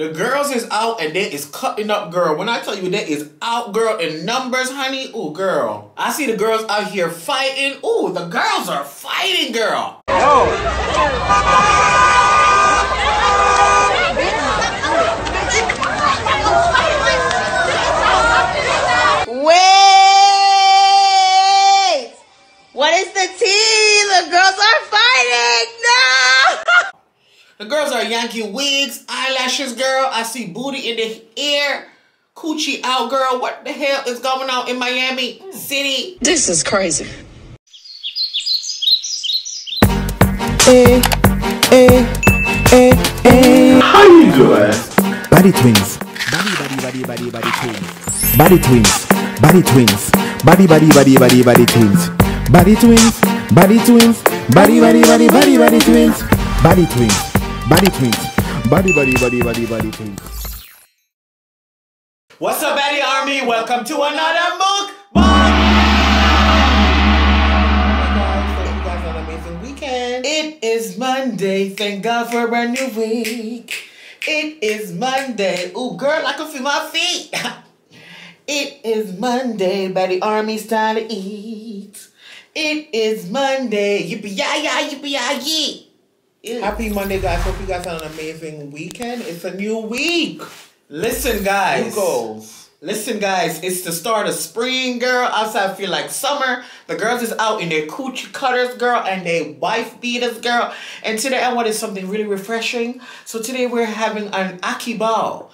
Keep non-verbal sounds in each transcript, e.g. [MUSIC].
The girls is out and they is cutting up, girl. When I tell you they is out, girl, in numbers, honey. Ooh, girl. I see the girls out here fighting. Ooh, the girls are fighting, girl. Wait! What is the tea? The girls are fighting! No! The girls are Yankee wigs, eyelashes, girl. I see booty in the air. Coochie out, girl. What the hell is going on in Miami City? This is crazy. Hey, hey, hey, hey. How you doing? Baddie twins. Body, body, body, body, baddie twins. Baddie twins. Baddie twins. Body, body, body, body, baddie twins. Baddie twins. Baddie twins. Body, body, body, body, baddie twins. Baddie twins. Baddie twins. Body, body, body, body, baddie twins. What's up, Baddie Army? Welcome to another oh amazing weekend. It is Monday. Thank God for a brand new week. It is Monday. Ooh, girl, I can feel my feet. [LAUGHS] it is Monday. Baddie Army's time to eat. It is Monday. Yippee yah yah yippee yah yee. Happy Monday, guys. Hope you guys had an amazing weekend. It's a new week. Listen, guys. New goals. Listen, guys, it's the start of spring, girl. Outside feel like summer. The girls is out in their coochie cutters, girl, and their wife beaters, girl. And today I wanted something really refreshing. So today we're having an akibao.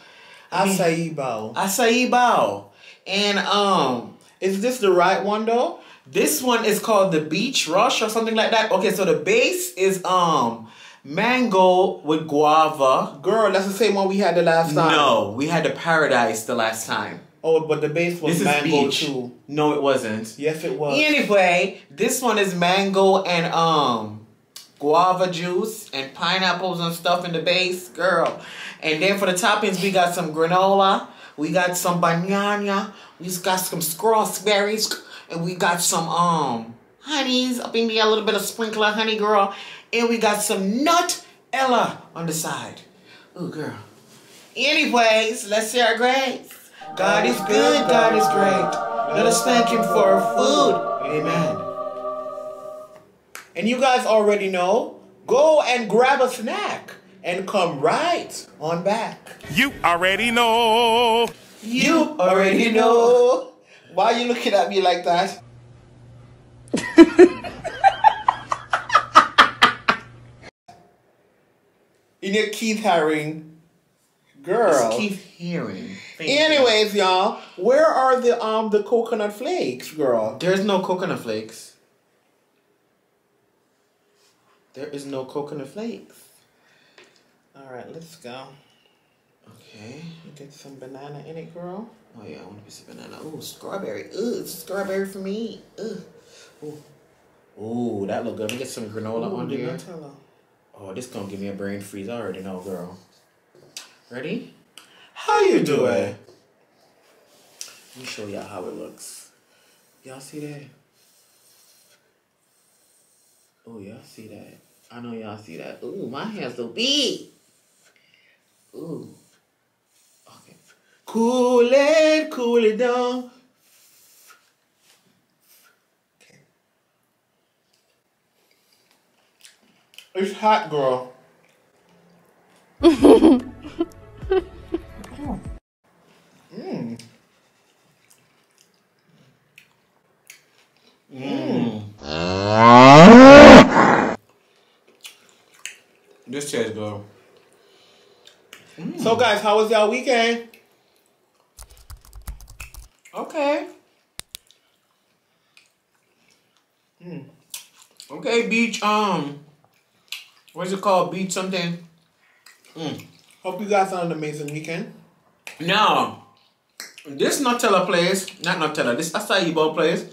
I mean, Acai bowl. acai bao. And um, Is this the right one though? This one is called the Beach Rush or something like that. Okay, so the base is um mango with guava. Girl, that's the same one we had the last time. No, we had the paradise the last time. Oh, but the base was This is mango beach. too. No, it wasn't. Yes, it was. Anyway, this one is mango and um guava juice and pineapples and stuff in the base, girl. And then for the toppings, we got some granola, we got some banana, we just got some berries, and we got some um honeys up in there, a little bit of sprinkler honey, girl. And we got some nut ella on the side. Ooh, girl. Anyways, let's say our grace. God is good, God is great. Let us thank Him for our food. Amen. And you guys already know. Go and grab a snack and come right on back. You already know. You already know. Why are you looking at me like that? In your Keith Haring. Girl. Just keep hearing. Thank. Anyways, y'all, where are the um the coconut flakes, girl? There's no coconut flakes. There is no coconut flakes. All right, let's go. Okay. Get some banana in it, girl. Oh yeah, I want a piece of banana. Ooh, strawberry. Ooh, it's a strawberry for me. Ooh. Ooh. Ooh, that look good. Let me get some granola Ooh, on there. Nutella. Oh, this gonna give me a brain freeze. I already know, girl. Ready? How you doing? Let me show y'all how it looks. Y'all see that? Oh, y'all see that? I know y'all see that. Ooh, my hands so big. Ooh. Okay. Cool it, cool it down. Okay. It's hot, girl. mm. This tastes good. So, guys, how was y'all weekend? Okay. Okay, beach. Um, what's it called? Beach something. Hope you guys had an amazing weekend. Now, this Nutella place, not Nutella, this acai bowl place,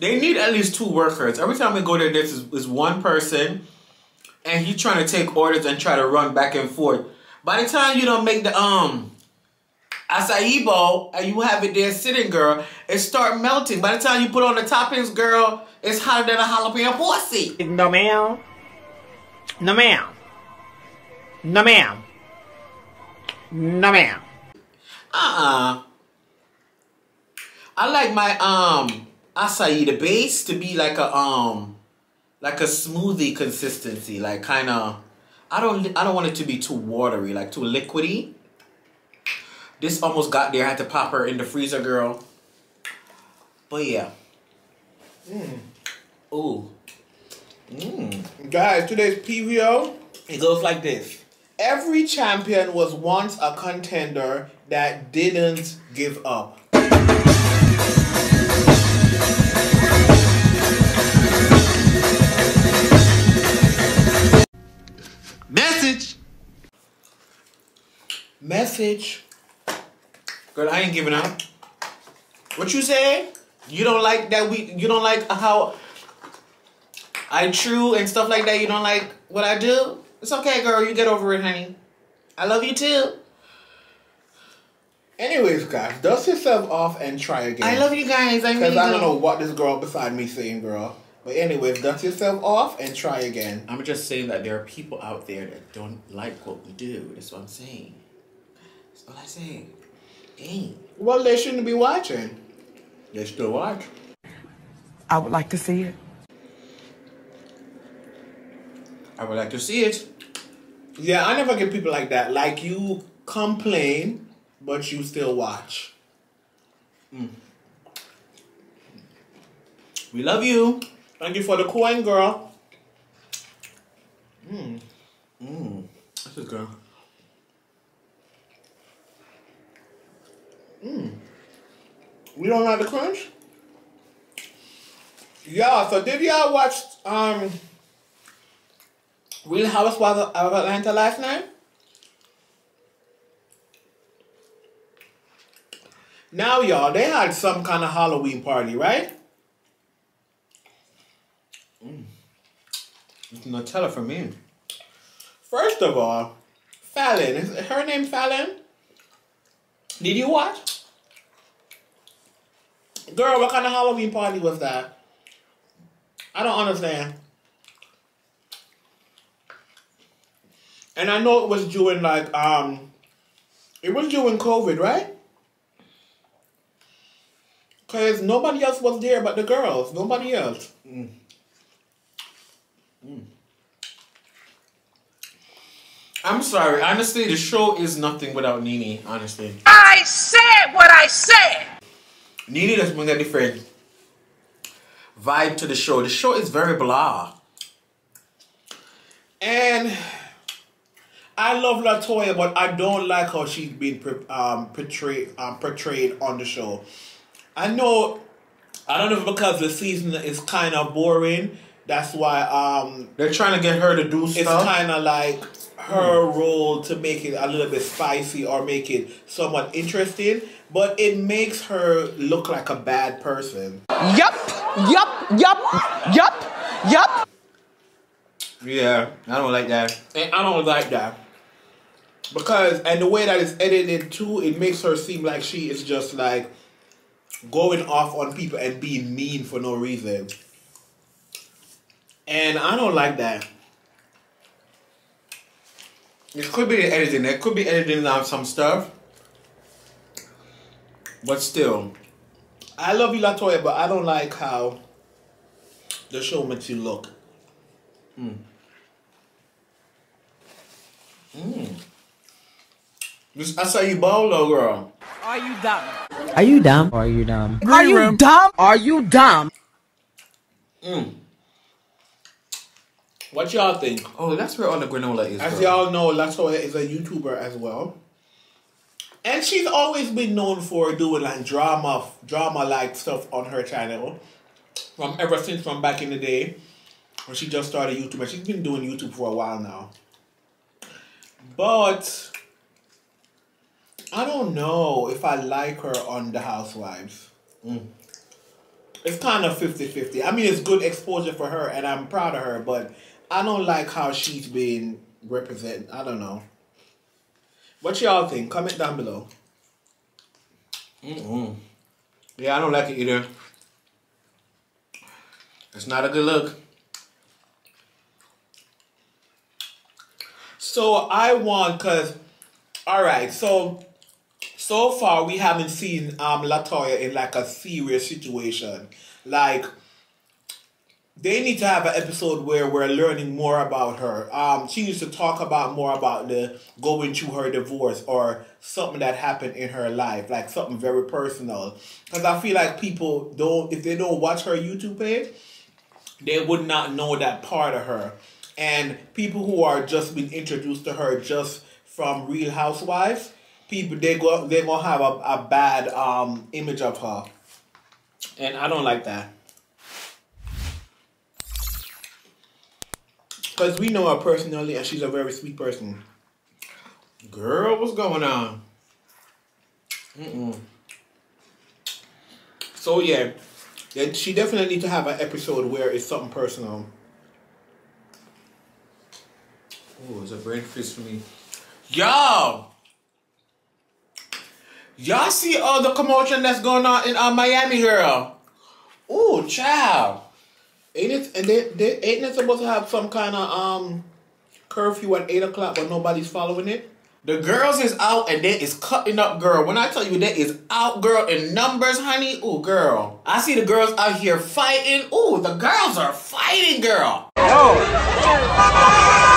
they need at least two workers. Every time we go there, this is, is one person, and he's trying to take orders and try to run back and forth. By the time you don't make the um acai bowl and you have it there sitting, girl, it start melting. By the time you put on the toppings, girl, it's hotter than a jalapeno pussy. No ma'am. No ma'am. No ma'am. No, ma'am. Uh-uh. I like my um acai the base to be like a um like a smoothie consistency, like kind of. I don't I don't want it to be too watery, like too liquidy. This almost got there. I had to pop her in the freezer, girl. But yeah. Mm. Ooh. Mm. Guys, today's PVO, it goes like this. Every champion was once a contender that didn't give up. Message. Message. Girl, I ain't giving up. What you say? You don't like that we you don't like how I true and stuff like that. You don't like what I do? It's okay, girl. You get over it, honey. I love you too. Anyways, guys, dust yourself off and try again. I love you guys. I Because really I don't know what this girl beside me saying, girl. But anyways, dust yourself off and try again. I'm just saying that there are people out there that don't like what we do. That's what I'm saying. That's all I say. Dang. Well, they shouldn't be watching. They still watch. I would like to see it. I would like to see it. Yeah, I never get people like that. Like you complain, but you still watch. Mm. We love you. Thank you for the coin, girl. That's a girl. We don't like the crunch? Yeah, so did y'all watch um Real Housewives of Atlanta last night? Now, y'all, they had some kind of Halloween party, right? It's Nutella for me. First of all, Falynn, is her name Falynn? Did you watch? Girl, what kind of Halloween party was that? I don't understand. And I know it was during like um it was during COVID, right? Cause nobody else was there but the girls. Nobody else. I'm sorry. Honestly, the show is nothing without NeNe, Honestly, I said what I said. NeNe does bring a different vibe to the show. The show is very blah. And I love Latoya, but I don't like how she's been um, portrayed um, portrayed on the show. I know, I don't know if because the season is kind of boring. That's why um, They're trying to get her to do it's stuff. kind of like her role to make it a little bit spicy or make it somewhat interesting. But it makes her look like a bad person. Yup, yup, yup, yup, yup. yeah, I don't like that. And I don't like that. Because, and the way that it's edited too, it makes her seem like she is just like going off on people and being mean for no reason. And I don't like that. It could be the editing. It could be editing on some stuff. But still, I love you, Latoya, but I don't like how the show makes you look. this, I saw you ball though, girl. Are you dumb? Are you dumb? Are you dumb? Are you dumb? Are you dumb? Hmm. What y'all think? Oh, that's where all the granola is. As girl. y'all know, Latoya is a YouTuber as well. And she's always been known for doing like drama drama like stuff on her channel. From ever since from back in the day. When she just started YouTube. And she's been doing YouTube for a while now. But I don't know if I like her on The Housewives. Mm. It's kind of 50-50. I mean, it's good exposure for her, and I'm proud of her, but I don't like how she's been represented. I don't know. What y'all think? Comment down below. Yeah, I don't like it either. It's not a good look. So I want, because All right, so so far we haven't seen um Latoya in like a serious situation. Like they need to have an episode where we're learning more about her. Um, she needs to talk about more about the going through her divorce or something that happened in her life, like something very personal. Because I feel like people don't, if they don't watch her YouTube page, they would not know that part of her. And people who are just being introduced to her just from Real Housewives, people they go they're gonna have a, a bad um image of her. And I don't like that. Because we know her personally and she's a very sweet person. Girl, what's going on? Mm-mm. So yeah, yeah, she definitely need to have an episode where it's something personal. Oh, it's a breakfast for me. Yo! Y'all see all the commotion that's going on in uh, Miami, girl? Ooh, child. Ain't it, and they, they, ain't it supposed to have some kind of um curfew at 8 o'clock but nobody's following it? The girls is out and they is cutting up, girl. When I tell you that is out, girl, in numbers, honey. Ooh, girl. I see the girls out here fighting. Ooh, the girls are fighting, girl. Wait!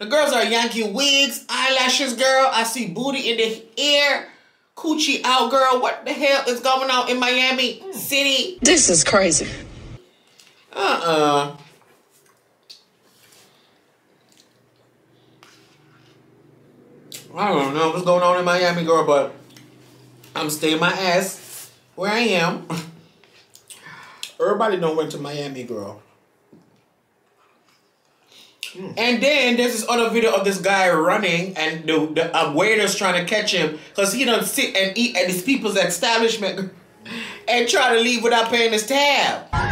The girls are Yankee wigs, eyelashes, girl. I see booty in the air. Coochie out, girl. What the hell is going on in Miami City? This is crazy. Uh-uh. I don't know what's going on in Miami, girl, but I'm staying my ass where I am. [LAUGHS] Everybody don't went to Miami, girl. Hmm. And then there's this other video of this guy running, and the, the waiter's trying to catch him because he don't sit and eat at these people's establishment [LAUGHS] and try to leave without paying his tab.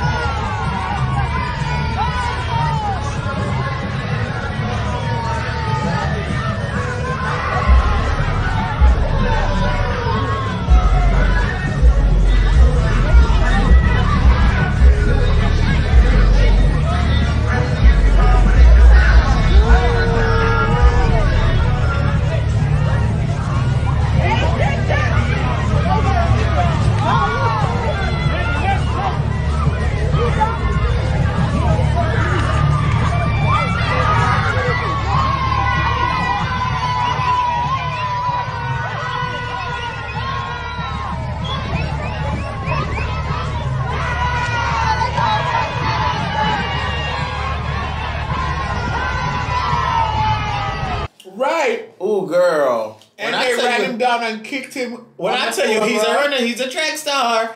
Ran you- him down and kicked him. When I tell you he's a runner, he's a track star.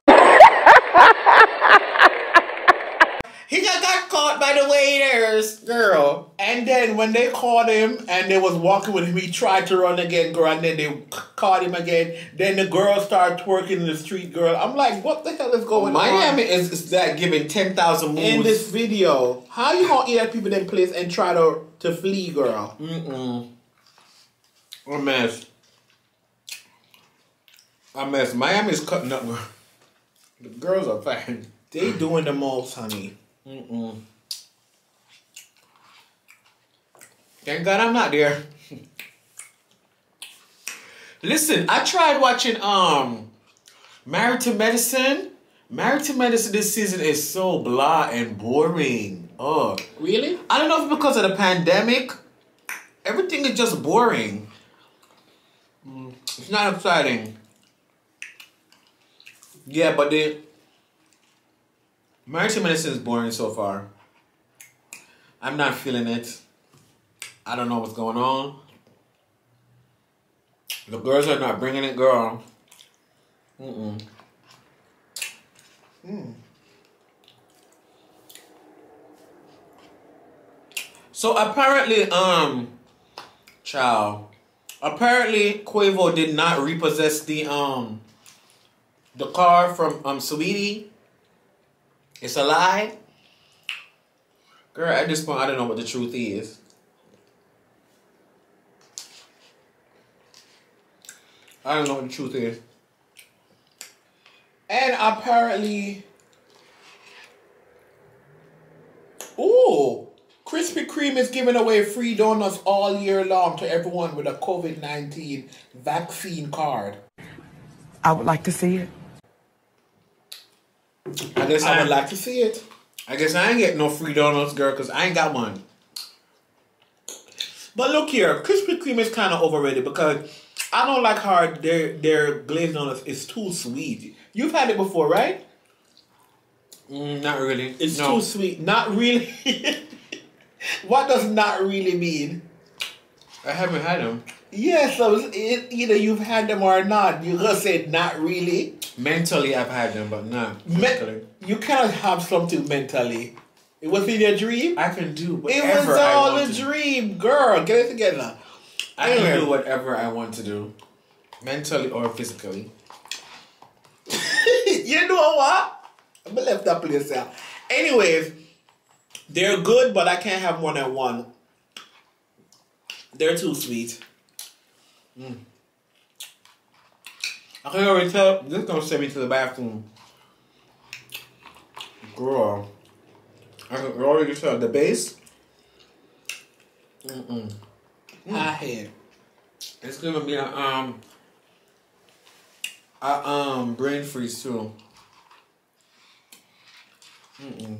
he got, got caught by the waiters, girl. And then when they caught him and they was walking with him, he tried to run again, girl. And then they caught him again. Then the girl started twerking in the street, girl. I'm like, what the hell is going oh, Miami on? is, is that giving 10,000 moves. in this video, how you gonna eat at people in place and try to to flee, girl? Mm-mm. A mess. A mess. Miami's cutting up. The girls are fine. They doing the most, honey. Mm-mm. Thank God I'm not there. Listen, I tried watching um Married to Medicine. Married to Medicine this season is so blah and boring. Oh, Really? I don't know if it's because of the pandemic. Everything is just boring. Mm, It's not exciting. Yeah, but the Married to Medicine is boring so far. I'm not feeling it. I don't know what's going on. The girls are not bringing it, girl. Mm-mm. So apparently, um, child, apparently Quavo did not repossess the um the car from um Saweetie. It's a lie. Girl, at this point, I don't know what the truth is. I don't know what the truth is. And apparently, ooh, Krispy Kreme is giving away free donuts all year long to everyone with a COVID 19 vaccine card. I would like to see it. I guess I I would like to see it. I guess I ain't getting no free donuts, girl, because I ain't got one. But look here, Krispy Kreme is kind of overrated because I don't like how their their glazed donuts is too sweet. You've had it before, right? Mm, not really. It's no. too sweet. Not really. [LAUGHS] what does not really mean? I haven't had them. Yeah, so it, either you've had them or not. You just say not really. Mentally, I've had them, but not Me- you cannot have something mentally. It was in your dream. I can do it whatever was I all a dream, girl. Get it together. I can do whatever I want to do, mentally or physically. [LAUGHS] you know what? I'm gonna left that place out. Anyways, they're good, but I can't have more than one. They're too sweet. I can already tell. This is gonna send me to the bathroom, girl. I can already tell the base. Mm-mm. I had. It's gonna be a um, a um brain freeze too. Mm-mm.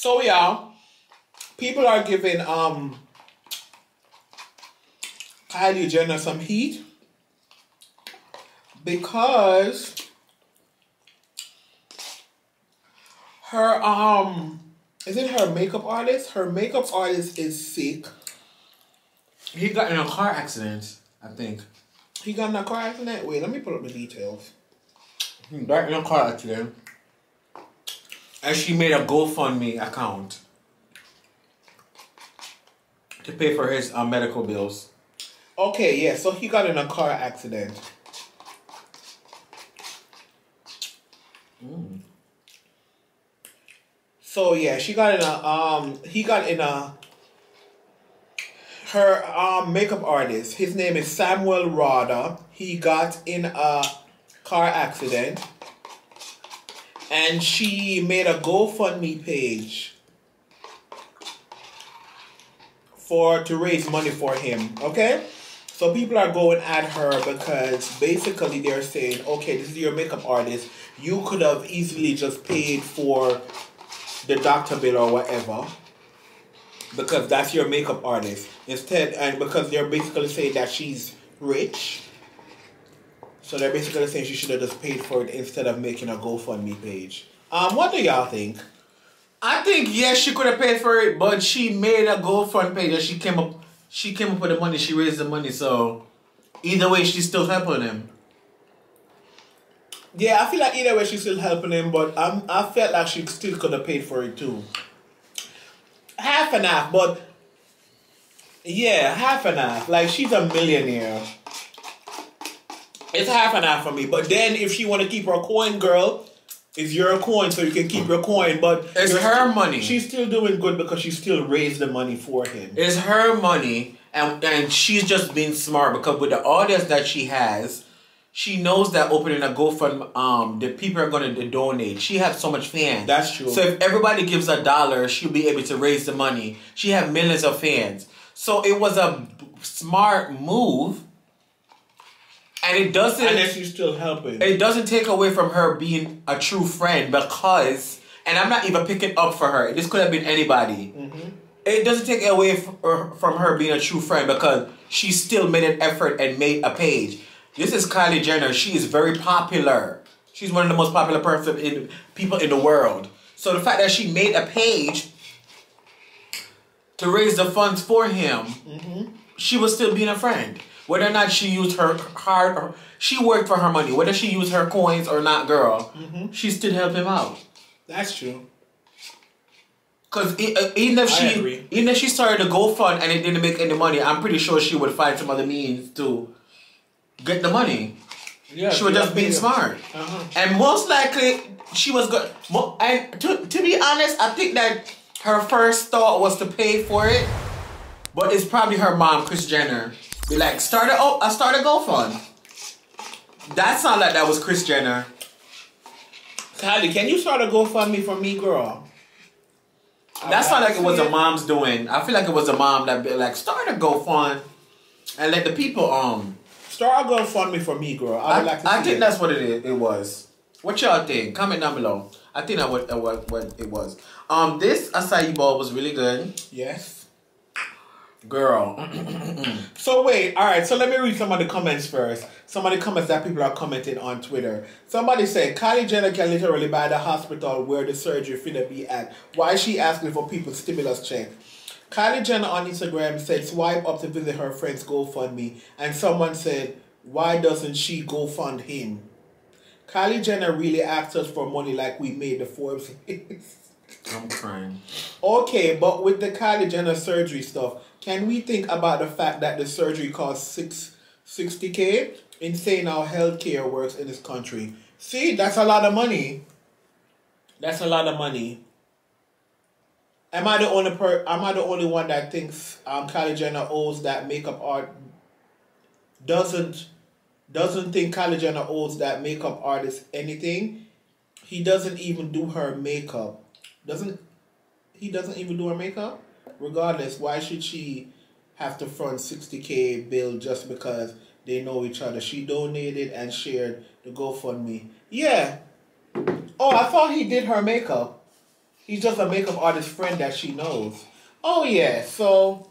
So y'all, people are giving um Kylie Jenner some heat because her um is it her makeup artist? Her makeup artist is sick. He got in a car accident, I think. He got in a car accident. Wait, let me pull up the details. He got in a car accident, and she made a GoFundMe account to pay for his uh, medical bills. Okay, yeah, so he got in a car accident. So yeah, she got in a um he got in a her um makeup artist, his name is Samuel Rader. He got in a car accident and she made a GoFundMe page for to raise money for him. Okay? So people are going at her because basically they're saying, okay, this is your makeup artist. You could have easily just paid for the doctor bill or whatever. Because that's your makeup artist. Instead and because they're basically saying that she's rich. So they're basically saying she should have just paid for it instead of making a GoFundMe page. Um, what do y'all think? I think yes, she could have paid for it, but she made a GoFundMe page and she came up. She came up with the money. She raised the money. So either way, she's still helping him. Yeah, I feel like either way she's still helping him, but I'm, I felt like she still could have paid for it too. Half and half, but yeah, half and half. Like she's a millionaire. It's half and half for me. But then if she want to keep her coin, girl, it's your coin, so you can keep your coin. But It's her still- money. She's still doing good because she still raised the money for him. It's her money, and and she's just being smart because with the audience that she has, she knows that opening a GoFundMe, um, the people are going to donate. She has so much fans. That's true. So if everybody gives a dollar, she'll be able to raise the money. She have millions of fans. So it was a smart move, and it doesn't. and then she's still helping. it doesn't take away from her being a true friend because, and I'm not even picking up for her. This could have been anybody. Mm-hmm. It doesn't take away f- from her being a true friend because she still made an effort and made a page. This is Kylie Jenner. She is very popular. She's one of the most popular person in people in the world. So the fact that she made a page to raise the funds for him, mm-hmm. she was still being a friend. Whether or not she used her hard, or she worked for her money. Whether she used her coins or not, girl, she still helped him out. That's true. Cause uh, even if she, even if she started a GoFund and it didn't make any money, I'm pretty sure she would find some other means to get the money. Yeah, she was just being smart, Uh-huh. and most likely she was good. And to to be honest, I think that her first thought was to pay for it, but it's probably her mom, Kris Jenner. Be like, start a oh, I start a GoFund. That sound like that was Kris Jenner. Kylie, can you start a GoFundMe for me, girl? That sound like it was see a mom's doing. I feel like it was a mom that be like, start a GoFund and let the people um. Start a GoFundMe for me, girl. I I, like I think it. that's what it is. It was. What y'all think? Comment down below. I think that what what what it was. Um, this acai bowl was really good, Yes. Girl. [CLEARS THROAT] So wait, all right. So let me read some of the comments first. Some of the comments that people are commenting on Twitter. Somebody said Kylie Jenner can literally buy the hospital where the surgery finna be at. Why is she asking for people's stimulus check? Kylie Jenner on Instagram said swipe up to visit her friend's GoFundMe, and someone said why doesn't she go fund him? Kylie Jenner really asked us for money like we made the Forbes. [LAUGHS] I'm crying. Okay, but with the Kylie Jenner surgery stuff, can we think about the fact that the surgery costs six sixty k? Insane how healthcare works in this country. See, that's a lot of money. That's a lot of money. Am I the only per? Am I the only one that thinks um Kylie Jenner owes that makeup art? Doesn't doesn't think Kylie Jenner owes that makeup artist anything. He doesn't even do her makeup. Doesn't he doesn't even do her makeup? Regardless, why should she have to front 60k bill just because they know each other? She donated and shared the GoFundMe. Yeah. Oh, I thought he did her makeup. He's just a makeup artist friend that she knows. Oh yeah, so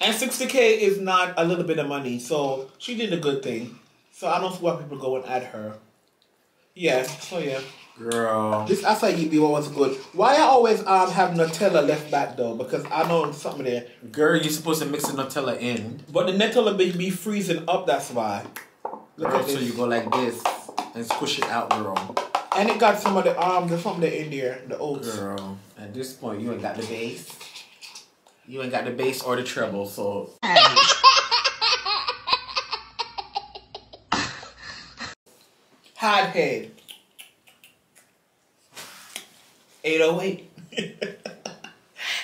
and 60k is not a little bit of money, so she did a good thing. So I don't see why people go and add her. Yeah, so yeah. Girl. This acai biwa was good. Why I always um have Nutella left back though? Because I know something there. Girl, you're supposed to mix the Nutella in. But the Nutella be, be freezing up, that's why. Look Girl, at so you go like this and squish it out, girl. And it got some of the um there's something in there, the oats. Girl, at this point, you ain't got the bass. You ain't got the bass or the treble, so. [LAUGHS] Hard head. 808. [LAUGHS]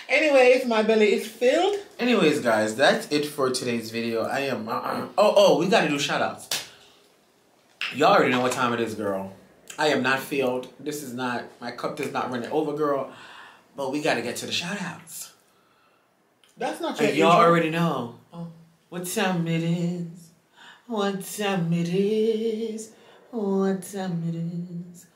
Anyways, my belly is filled. Anyways, guys, that's it for today's video. I am. Uh, oh, oh, we gotta do shout outs. Y'all already know what time it is, girl. I am not filled. This is not. My cup does not run it over, girl. But we gotta get to the shout outs. That's not your y'all already know what time it is. What time it is. What time it is. What time it is.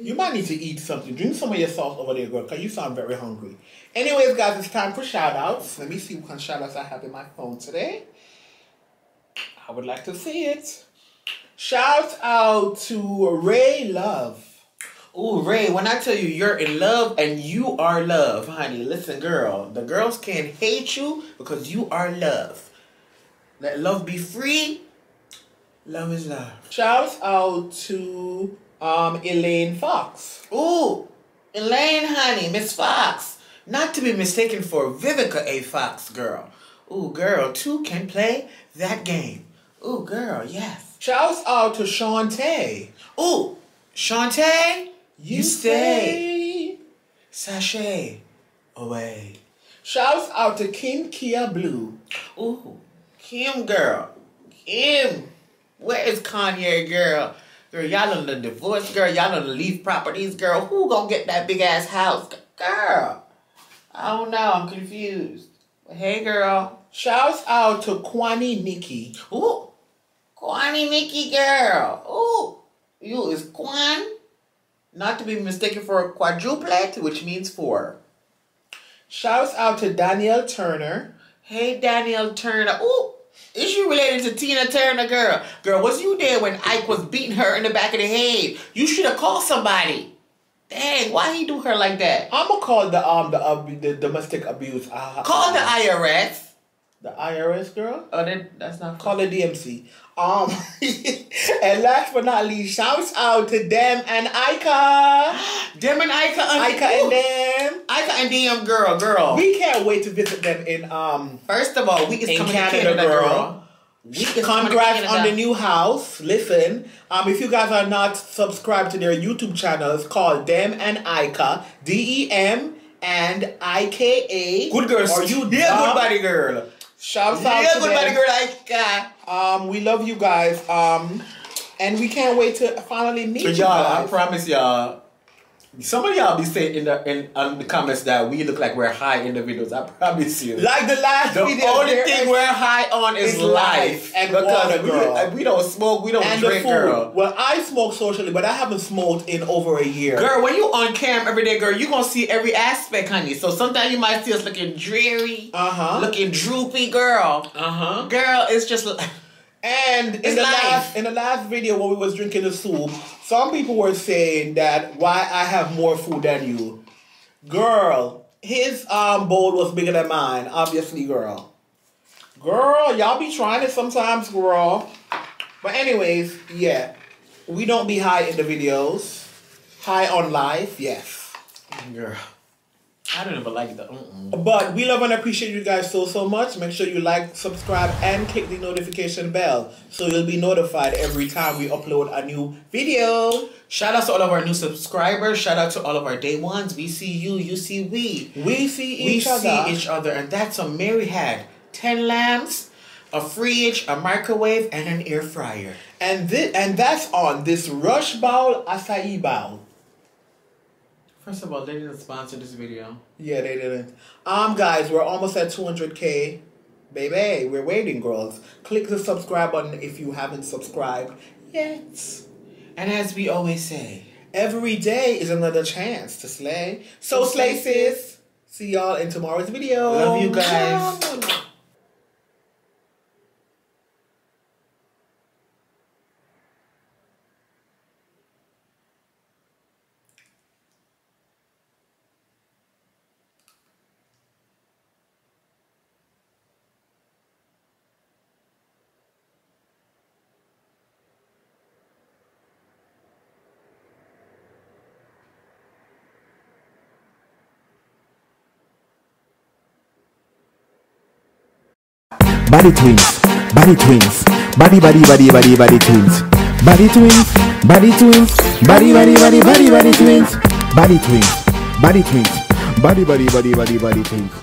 You might need to eat something. Drink some of your sauce over there, girl, because you sound very hungry. Anyways, guys, it's time for shout outs. Let me see what kind of shout outs I have in my phone today. I would like to see it. Shout out to Ray Love. Ooh, Ray, when I tell you you're in love and you are love, honey, listen, girl, the girls can't hate you because you are love. Let love be free. Love is love. Shout out to um, Elaine Fox. Ooh, Elaine, honey, Miss Fox. Not to be mistaken for Vivica A. Fox, girl. Ooh, girl, two can play that game. Ooh, girl, yes. Shout out to Shantae. Ooh, Shantae, you, stay. Sashay, away. Shouts out to Kim Kia Blue. Ooh, Kim girl. Kim. Where is Kanye girl? Girl, y'all on the divorce, girl. Y'all on the leave properties, girl. Who gonna get that big ass house? Girl. I don't know. I'm confused. But hey, girl. Shouts out to Kwani Nikki. Ooh. Kwani Nikki girl. Ooh. You is Kwan. Not to be mistaken for a quadruplet, which means four. Shouts out to Danielle Turner. Hey, Danielle Turner. Ooh, is you related to Tina Turner, girl? Girl, was you there when Ike was beating her in the back of the head? You should have called somebody. Dang, why he do her like that? I'ma call the um the uh, the domestic abuse. Uh, Call the IRS. the IRS girl. Oh, that, that's not Call the DMC. Um, [LAUGHS] and last but not least, shouts out to them and Ika. Dem and Ika. and- Ika and them. Ika and DM, girl, girl. We can't wait to visit them in um First of all, we is in coming Canada, to Canada, girl. girl. to Congrats on the new house. Listen, um, if you guys are not subscribed to their YouTube channel, it's called Dem and Ika, D E M and I K A. Good girl. Are you yeah, good body girl. Shouts out Yeah, to good them. girl. Like, uh, Um, we love you guys. Um, and we can't wait to finally meet you y'all, I promise y'all. Some of y'all be saying in the in on the comments that we look like we're high individuals. I promise you. like the last video. the video, only thing we're high on is, life life and water, we, girl. we don't smoke, we don't and drink, girl. Well, I smoke socially, but I haven't smoked in over a year. Girl, when you on cam every day, girl, you gonna see every aspect, honey. So sometimes you might see us looking dreary, Uh-huh. looking droopy, girl. Uh huh. Girl, it's just [LAUGHS] And in It's the life. last in the last video when we was drinking the soup, some people were saying that why I have more food than you. Girl, his um bowl was bigger than mine, obviously, girl. Girl, y'all be trying it sometimes, girl. But anyways, yeah. We don't be high in the videos. High on life, yes. girl. I don't even like the. Mm-mm. But we love and appreciate you guys so so much. Make sure you like, subscribe, and click the notification bell so you'll be notified every time we upload a new video. Shout out to all of our new subscribers. Shout out to all of our day ones. We see you, you see we. We see We each other. see each other, and that's a Mary had ten lamps, a fridge, a microwave, and an air fryer. and this and that's on this rush bowl acai bowl. First of all, they didn't sponsor this video. Yeah, they didn't. Um, guys, we're almost at 200k. Baby, we're waiting, girls. Click the subscribe button if you haven't subscribed yet. And as we always say, Every day is another chance to slay. So slay, sis. See y'all in tomorrow's video. Love you guys. Baddie twins, baddie twins, body body body body baddie twins, baddie twins, baddie twins, body body body body baddie twins, baddie twins, baddie twins, body body body body baddie twins.